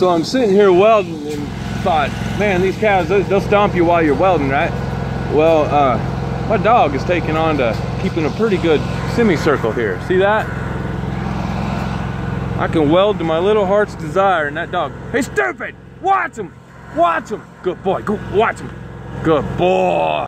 So I'm sitting here welding and thought, man, these cows, they'll stomp you while you're welding, right? Well, uh, my dog is taking on to keeping a pretty good semicircle here. See that? I can weld to my little heart's desire and that dog, hey stupid, watch him, watch him. Good boy, go watch him. Good boy.